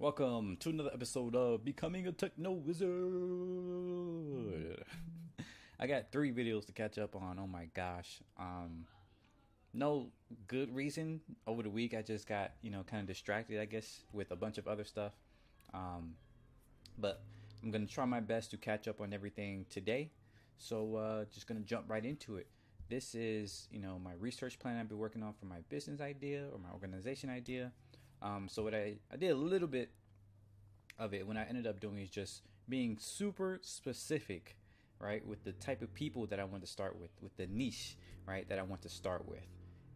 Welcome to another episode of Becoming a Techno Wizard. I got three videos to catch up on. Oh my gosh. Um, no good reason. Over the week, I just got you know kind of distracted, I guess, with a bunch of other stuff. Um, but I'm gonna try my best to catch up on everything today. So uh, just gonna jump right into it. This is you know my research plan I've been working on for my business idea or my organization idea. Um, so what I I did a little bit of it when I ended up doing is just being super specific, right, with the type of people that I want to start with, with the niche, right, that I want to start with.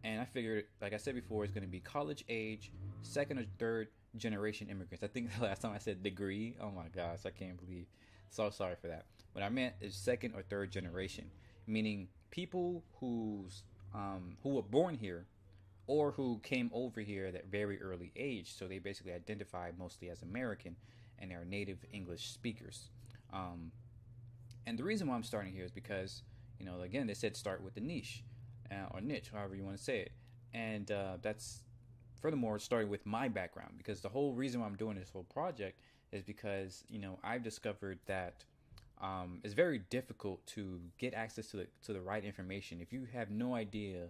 And I figured, like I said before, it's going to be college age, second or third generation immigrants. I think the last time I said degree, oh my gosh, I can't believe. So sorry for that. What I meant is second or third generation, meaning people who's um, who were born here or who came over here at a very early age. So they basically identify mostly as American and they are native English speakers. Um, and the reason why I'm starting here is because, you know, again, they said start with the niche uh, or niche, however you want to say it. And uh, that's furthermore starting with my background because the whole reason why I'm doing this whole project is because, you know, I've discovered that um, it's very difficult to get access to the, to the right information if you have no idea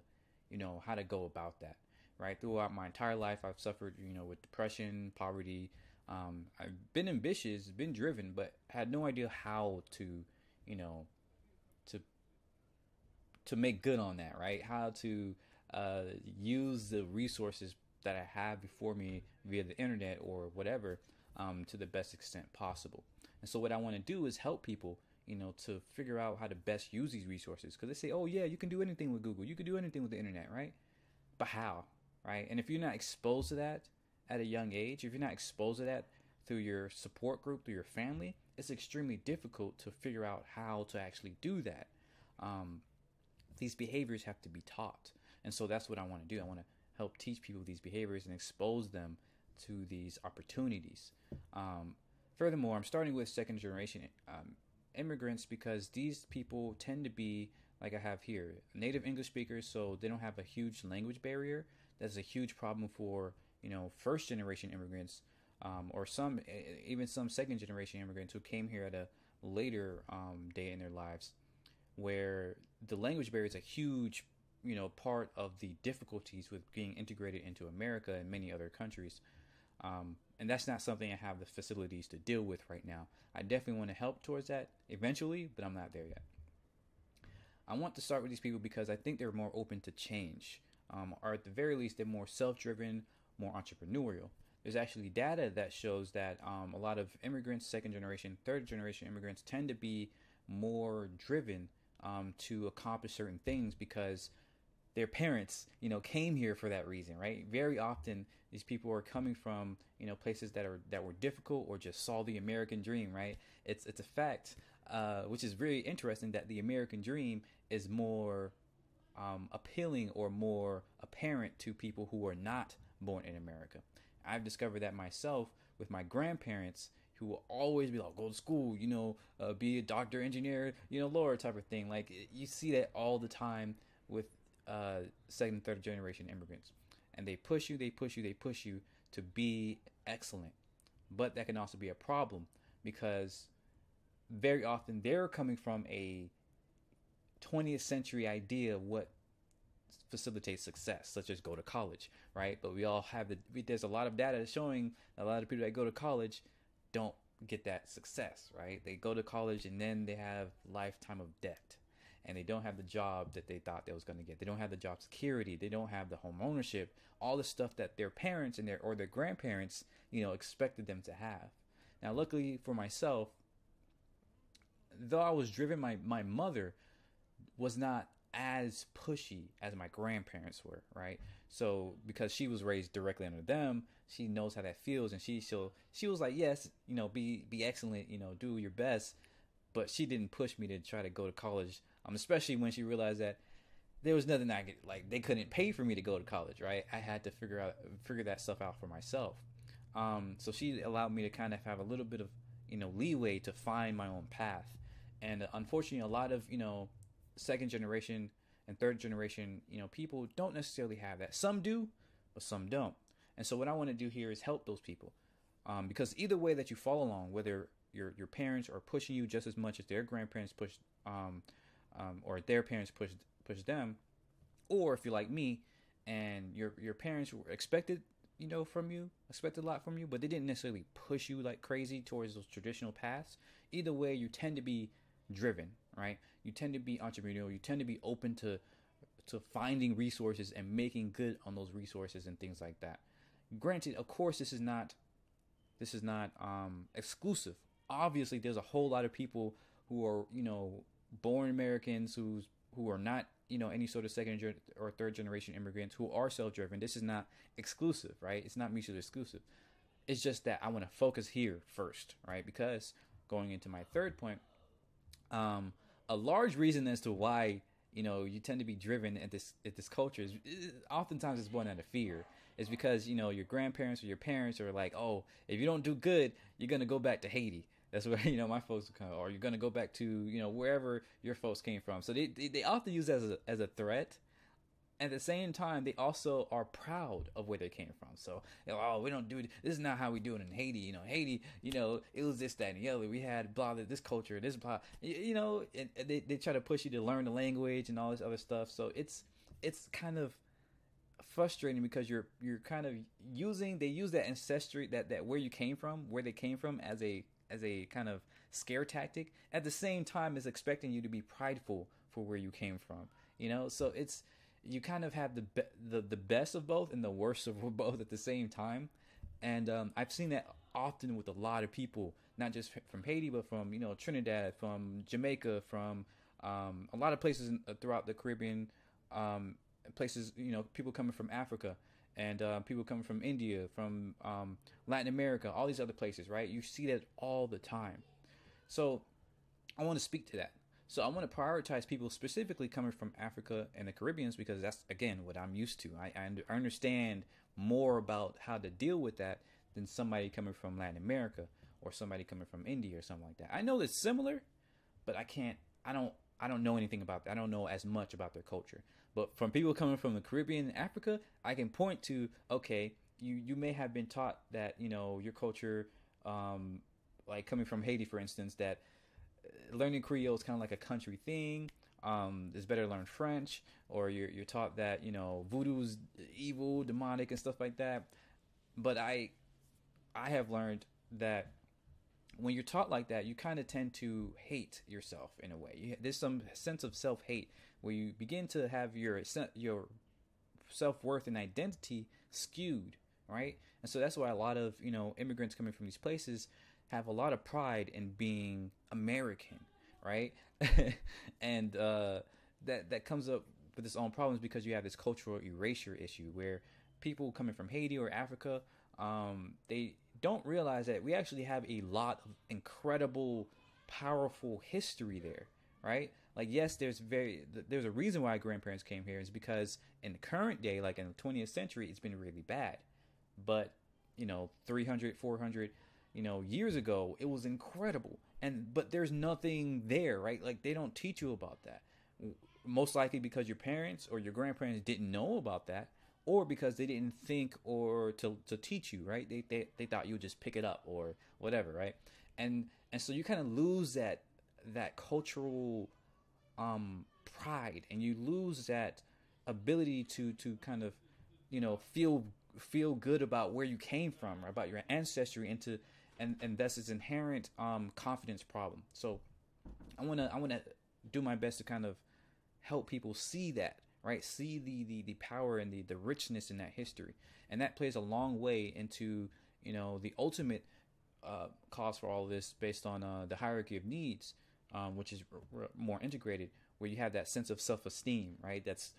you know how to go about that right? Throughout my entire life i've suffered you know with depression poverty. Um, i've been ambitious been driven but had no idea how to you know to to make good on that right? How to uh, use the resources that i have before me via the internet or whatever um, to the best extent possible. And so what i want to do is help people you know, to figure out how to best use these resources. Because they say, oh, yeah, you can do anything with Google, you can do anything with the internet, right? But how, right? And if you're not exposed to that at a young age, if you're not exposed to that through your support group, through your family, it's extremely difficult to figure out how to actually do that. Um, these behaviors have to be taught. And so that's what I want to do. I want to help teach people these behaviors and expose them to these opportunities. Um, furthermore, I'm starting with second generation um, immigrants because these people tend to be like I have here, native English speakers, so they don't have a huge language barrier. That's a huge problem for you know first generation immigrants, um, or some even some second generation immigrants who came here at a later um, day in their lives, where the language barrier is a huge you know part of the difficulties with being integrated into America and many other countries. Um, and that's not something I have the facilities to deal with right now. I definitely want to help towards that eventually, but I'm not there yet. I want to start with these people because I think they're more open to change, um, or at the very least, they're more self driven, more entrepreneurial. There's actually data that shows that um, a lot of immigrants, second generation, third generation immigrants, tend to be more driven um, to accomplish certain things because their parents, you know, came here for that reason, right? Very often, these people are coming from, you know, places that are that were difficult or just saw the American dream, right? It's it's a fact, uh, which is very interesting that the American dream is more um, appealing or more apparent to people who are not born in America. I've discovered that myself with my grandparents who will always be like, go to school, you know, uh, be a doctor, engineer, you know, lawyer type of thing. Like you see that all the time with uh, second, third generation immigrants, and they push you, they push you, they push you to be excellent. But that can also be a problem because very often they're coming from a 20th century idea of what facilitates success, such as go to college, right? But we all have the there's a lot of data showing a lot of people that go to college don't get that success, right? They go to college and then they have lifetime of debt and they don't have the job that they thought they was going to get. They don't have the job security. They don't have the home ownership. All the stuff that their parents and their or their grandparents, you know, expected them to have. Now, luckily for myself, though I was driven, my my mother was not as pushy as my grandparents were, right? So because she was raised directly under them, she knows how that feels, and she she she was like, yes, you know, be be excellent, you know, do your best, but she didn't push me to try to go to college um, especially when she realized that there was nothing I could like. They couldn't pay for me to go to college, right? I had to figure out figure that stuff out for myself. Um, so she allowed me to kind of have a little bit of you know leeway to find my own path. And uh, unfortunately, a lot of you know second generation and third generation you know people don't necessarily have that. Some do, but some don't. And so what I want to do here is help those people. um, because either way that you follow along, whether your your parents are pushing you just as much as their grandparents pushed, um, um, or their parents pushed pushed them, or if you're like me, and your your parents were expected you know from you expected a lot from you but they didn't necessarily push you like crazy towards those traditional paths. Either way you tend to be driven right? You tend to be entrepreneurial. You tend to be open to to finding resources and making good on those resources and things like that. Granted of course this is not this is not um exclusive. Obviously there's a whole lot of people who are you know born americans who's who are not you know any sort of second or third generation immigrants who are self-driven. This is not exclusive right? It's not mutually exclusive. It's just that i want to focus here first right? Because going into my third point um a large reason as to why you know you tend to be driven at this at this culture is, is oftentimes it's born out of fear. Is because you know your grandparents or your parents are like oh if you don't do good you're gonna go back to haiti that's where you know my folks come, or you're gonna go back to you know wherever your folks came from. So they they, they often use as a, as a threat. At the same time, they also are proud of where they came from. So, you know, oh, we don't do it. This is not how we do it in Haiti. You know, Haiti, you know, it was this, that, and the other. We had blah, this culture, this blah. You, you know, and they they try to push you to learn the language and all this other stuff. So it's it's kind of frustrating because you're you're kind of using they use that ancestry that that where you came from, where they came from as a as a kind of scare tactic at the same time as expecting you to be prideful for where you came from you know? So it's you kind of have the be- the the best of both and the worst of both at the same time. And um, I've seen that often with a lot of people not just from Haiti but from you know Trinidad from Jamaica from um, a lot of places in, uh, throughout the Caribbean um, places you know people coming from Africa and uh, people coming from India, from um, Latin America, all these other places, right? You see that all the time. So I want to speak to that. So I want to prioritize people specifically coming from Africa and the Caribbeans because that's again what I'm used to. I, I understand more about how to deal with that than somebody coming from Latin America or somebody coming from India or something like that. I know it's similar, but I can't. I don't. I don't know anything about that. I don't know as much about their culture. But from people coming from the Caribbean and Africa, I can point to okay, you you may have been taught that you know your culture, um, like coming from Haiti, for instance, that uh, learning Creole is kind of like a country thing. Um, it's better to learn French, or you're you're taught that you know voodoo's evil, demonic, and stuff like that. But I, I have learned that when you're taught like that, you kind of tend to hate yourself in a way. You, there's some sense of self hate where you begin to have your your self worth and identity skewed, right? And so that's why a lot of you know immigrants coming from these places have a lot of pride in being American, right? and uh, that that comes up with its own problems because you have this cultural erasure issue where people coming from Haiti or Africa, um, they don't realize that we actually have a lot of incredible, powerful history there, right? Like, yes, there's very there's a reason why grandparents came here is because in the current day, like in the 20th century, it's been really bad. But you know, 300, 400, you know, years ago, it was incredible. And but there's nothing there, right? Like they don't teach you about that. Most likely because your parents or your grandparents didn't know about that or because they didn't think or to, to teach you, right? They, they they thought you would just pick it up or whatever, right? And and so you kind of lose that that cultural um pride and you lose that ability to to kind of you know feel feel good about where you came from, right? about your ancestry, and and and that's its inherent um confidence problem. So I wanna I wanna do my best to kind of help people see that right? See the the the power and the the richness in that history, and that plays a long way into you know the ultimate uh, cause for all this based on uh, the hierarchy of needs, um, which is r- r- more integrated, where you have that sense of self esteem, right? That's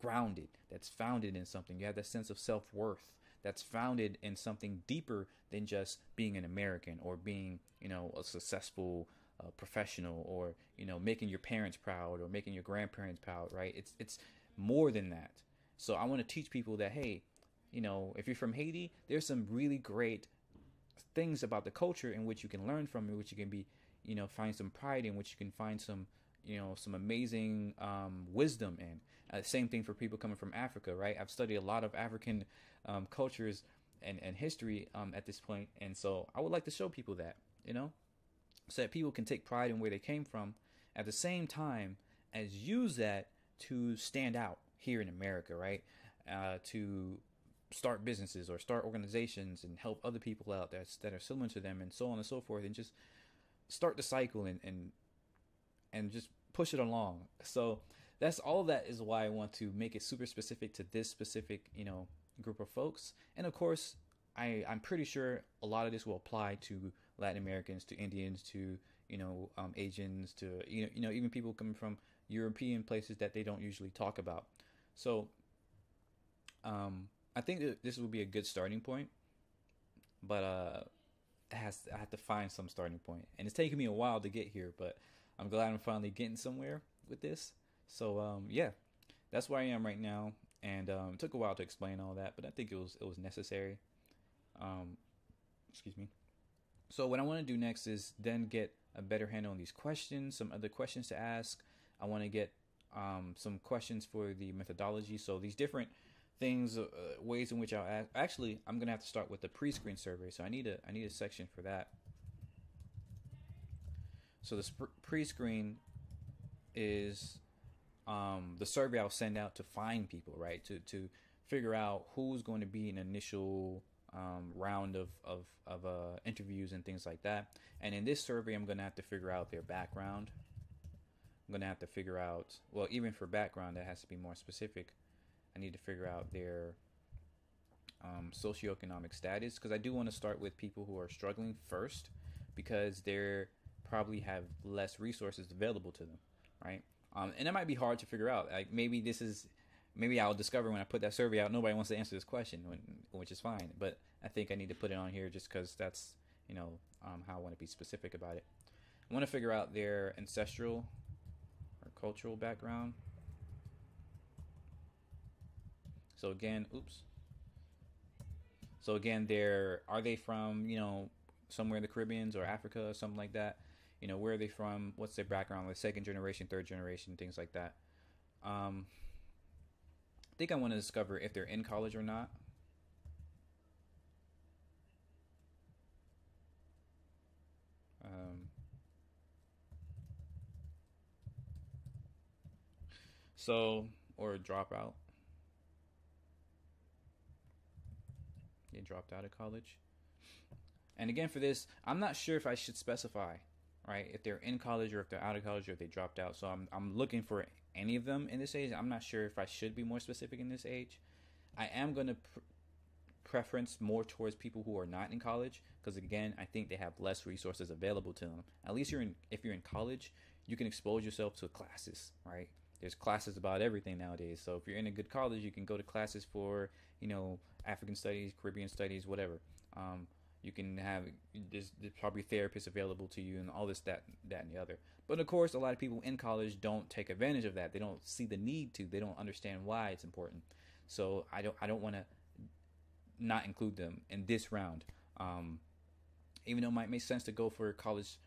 grounded, that's founded in something. You have that sense of self worth that's founded in something deeper than just being an American or being, you know, a successful uh, professional or you know making your parents proud or making your grandparents proud right? It's it's more than that. So i want to teach people that hey you know if you're from haiti there's some really great things about the culture in which you can learn from in which you can be you know find some pride in which you can find some you know some amazing um, wisdom in. Uh, same thing for people coming from africa right? I've studied a lot of african um, cultures and, and history um, at this point, and so I would like to show people that you know, so that people can take pride in where they came from, at the same time as use that to stand out here in America, right? Uh, to start businesses or start organizations and help other people out that's that are similar to them and so on and so forth and just start the cycle and and and just push it along so that's all that is why i want to make it super specific to this specific you know group of folks and of course i i'm pretty sure a lot of this will apply to latin americans to indians to you know um, asians to you know you know even people coming from european places that they don't usually talk about so um I think that this would be a good starting point, but uh, has I have to find some starting point, and it's taken me a while to get here, but I'm glad I'm finally getting somewhere with this. So um, yeah, that's where I am right now, and um, it took a while to explain all that, but I think it was it was necessary. Um, excuse me. So what I want to do next is then get a better handle on these questions, some other questions to ask. I want to get um, some questions for the methodology. So these different things, uh, ways in which I'll ask. Actually, I'm gonna have to start with the pre-screen survey, so I need a I need a section for that. So the pre-screen is um, the survey I'll send out to find people, right? To to figure out who's going to be an initial um, round of of, of uh, interviews and things like that. And in this survey, I'm going to have to figure out their background. I'm going to have to figure out, well, even for background, that has to be more specific. I need to figure out their um, socioeconomic status because I do want to start with people who are struggling first because they probably have less resources available to them, right? Um, and it might be hard to figure out. Like maybe this is, maybe I'll discover when I put that survey out, nobody wants to answer this question, when, which is fine. But I think I need to put it on here just because that's you know um, how I want to be specific about it. I want to figure out their ancestral or cultural background. So again, oops. So again, they're are they from you know somewhere in the Caribbeans or Africa or something like that? You know, where are they from? What's their background? Like second generation, third generation, things like that. Um, I think I want to discover if they're in college or not. Um, so, or dropout. They dropped out of college. And again, for this, I'm not sure if I should specify, right? If they're in college or if they're out of college or if they dropped out. So I'm, I'm looking for any of them in this age. I'm not sure if I should be more specific in this age. I am going to pr- preference more towards people who are not in college because again, I think they have less resources available to them. At least you're in if you're in college, you can expose yourself to classes, right? There's classes about everything nowadays. So if you're in a good college, you can go to classes for, you know, African studies, Caribbean studies, whatever. Um, you can have there's, there's, probably therapists available to you and all this that that and the other. But of course a lot of people in college don't take advantage of that. They don't see the need to. They don't understand why it's important. So i don't i don't want to not include them in this round. Um, even though it might make sense to go for college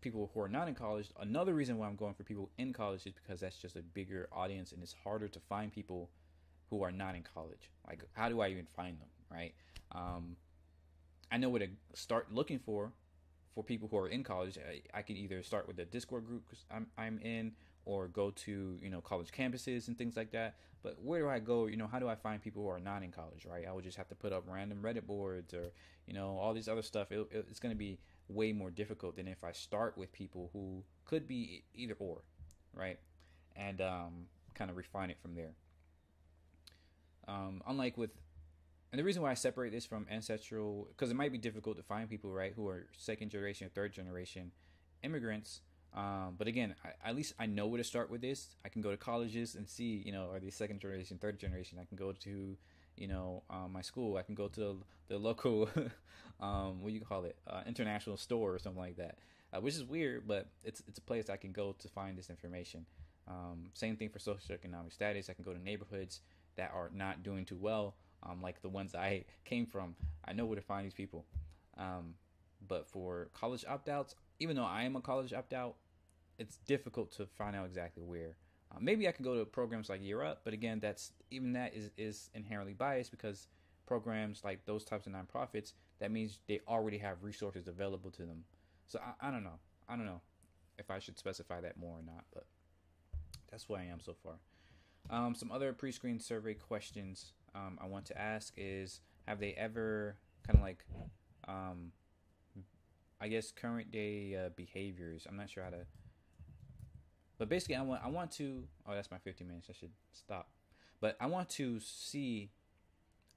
people who are not in college another reason why i'm going for people in college is because that's just a bigger audience and it's harder to find people who are not in college. Like, how do I even find them, right? Um, I know what to start looking for for people who are in college. I, I can either start with the Discord group I'm, I'm in, or go to you know college campuses and things like that. But where do I go? You know, how do I find people who are not in college, right? I would just have to put up random Reddit boards or you know all these other stuff. It, it's going to be way more difficult than if I start with people who could be either or, right? And um, kind of refine it from there. Um, unlike with, and the reason why I separate this from ancestral, because it might be difficult to find people, right, who are second generation or third generation immigrants. Um, but again, I, at least I know where to start with this. I can go to colleges and see, you know, are these second generation, third generation. I can go to, you know, um, my school. I can go to the, the local, um, what do you call it, uh, international store or something like that, uh, which is weird, but it's it's a place I can go to find this information. Um, same thing for socioeconomic status. I can go to neighborhoods that are not doing too well, um, like the ones I came from. I know where to find these people. Um, but for college opt outs, even though I am a college opt out, it's difficult to find out exactly where. Uh, maybe I can go to programs like Year Up, but again, that's even that is is inherently biased because programs like those types of nonprofits, that means they already have resources available to them. So I, I don't know. I don't know if I should specify that more or not, but that's where I am so far. Um, some other pre-screen survey questions um, I want to ask is: Have they ever kind of like, um, I guess, current day uh, behaviors? I'm not sure how to. But basically, I want I want to. Oh, that's my 15 minutes. I should stop. But I want to see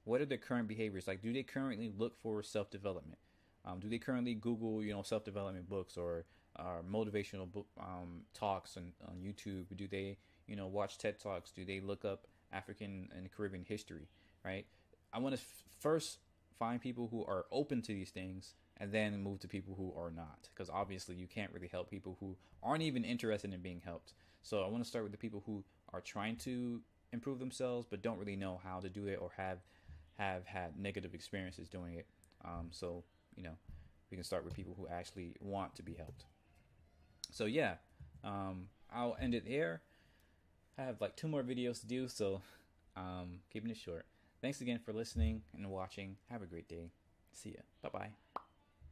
what are their current behaviors like. Do they currently look for self development? Um, do they currently Google, you know, self development books or uh, motivational book um, talks on, on YouTube? Do they, you know, watch TED talks? Do they look up African and Caribbean history? Right. I want to f- first find people who are open to these things and then move to people who are not because obviously you can't really help people who aren't even interested in being helped so i want to start with the people who are trying to improve themselves but don't really know how to do it or have have had negative experiences doing it um, so you know we can start with people who actually want to be helped so yeah um, i'll end it there i have like two more videos to do so um, keeping it short. Thanks again for listening and watching. Have a great day. See ya. Bye bye